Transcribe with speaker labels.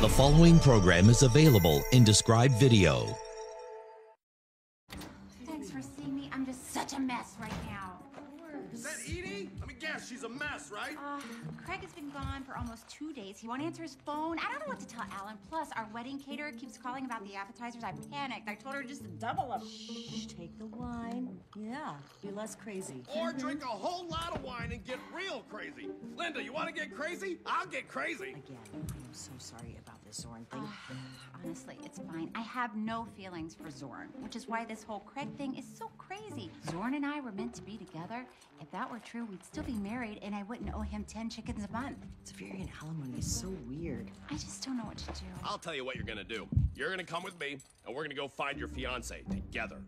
Speaker 1: The following program is available in described video.
Speaker 2: Thanks for seeing me. I'm just such a mess right now.
Speaker 3: Is that Edie? Let me guess, she's a mess, right?
Speaker 2: Uh, Craig has been gone for almost two days. He won't answer his phone. I don't know what to tell Alan. Plus, our wedding caterer keeps calling about the appetizers. I panicked. I told her just to double them.
Speaker 4: Shh, take the wine. Yeah, be less crazy.
Speaker 3: Or mm-hmm. drink a whole lot of wine and get real crazy. Linda, you want to get crazy? I'll get crazy.
Speaker 4: Again, I am so sorry about this Zorn thing.
Speaker 2: Ah, honestly, it's fine. I have no feelings for Zorn, which is why this whole Craig thing is so crazy. Zorn and I were meant to be together. If that were true, we'd still be married, and I wouldn't owe him 10 chickens a month.
Speaker 4: Zephyrian alimony is so weird.
Speaker 2: I just don't know what to do.
Speaker 3: I'll tell you what you're gonna do. You're gonna come with me, and we're gonna go find your fiance together.